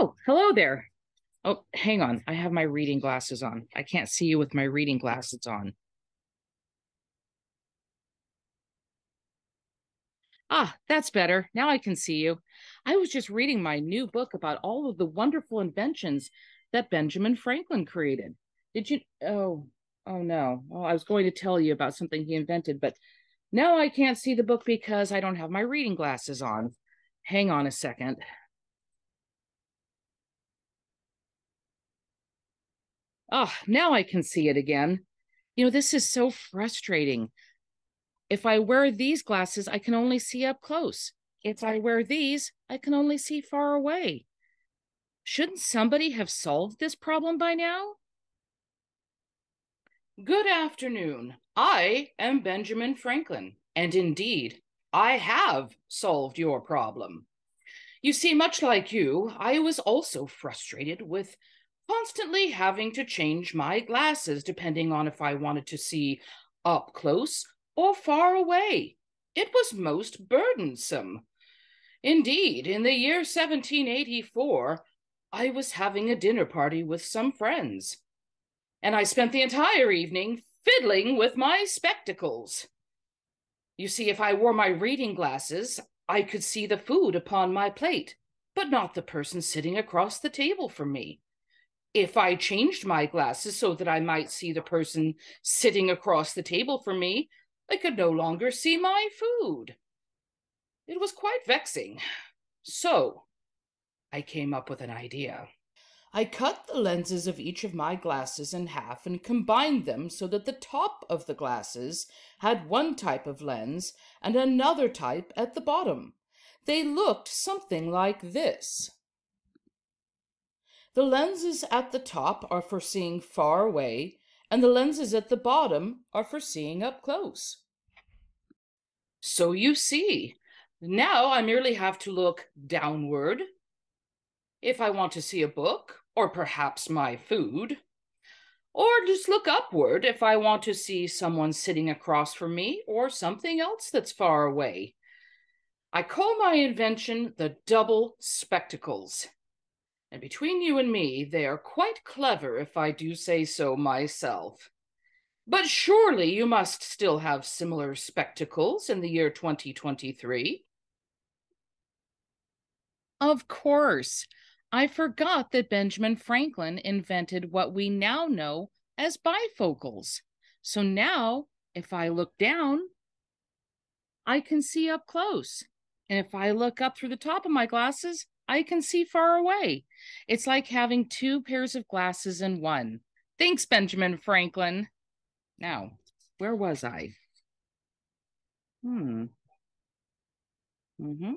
Oh, hello there. Oh, hang on. I have my reading glasses on. I can't see you with my reading glasses on. Ah, that's better. Now I can see you. I was just reading my new book about all of the wonderful inventions that Benjamin Franklin created. Did you? Oh, oh no. Well, I was going to tell you about something he invented, but now I can't see the book because I don't have my reading glasses on. Hang on a second. Oh, now I can see it again. You know, this is so frustrating. If I wear these glasses, I can only see up close. If I wear these, I can only see far away. Shouldn't somebody have solved this problem by now? Good afternoon. I am Benjamin Franklin, and indeed, I have solved your problem. You see, much like you, I was also frustrated with constantly having to change my glasses depending on if I wanted to see up close or far away. It was most burdensome. Indeed, in the year 1784, I was having a dinner party with some friends, and I spent the entire evening fiddling with my spectacles. You see, if I wore my reading glasses, I could see the food upon my plate, but not the person sitting across the table from me if I changed my glasses so that I might see the person sitting across the table from me, I could no longer see my food. It was quite vexing. So I came up with an idea. I cut the lenses of each of my glasses in half and combined them so that the top of the glasses had one type of lens and another type at the bottom. They looked something like this. The lenses at the top are for seeing far away, and the lenses at the bottom are for seeing up close. So you see, now I merely have to look downward if I want to see a book, or perhaps my food, or just look upward if I want to see someone sitting across from me or something else that's far away. I call my invention the double spectacles and between you and me, they are quite clever, if I do say so myself. But surely you must still have similar spectacles in the year 2023. Of course. I forgot that Benjamin Franklin invented what we now know as bifocals. So now, if I look down, I can see up close. And if I look up through the top of my glasses, I can see far away. It's like having two pairs of glasses in one. Thanks, Benjamin Franklin. Now, where was I? Hmm. Mm-hmm.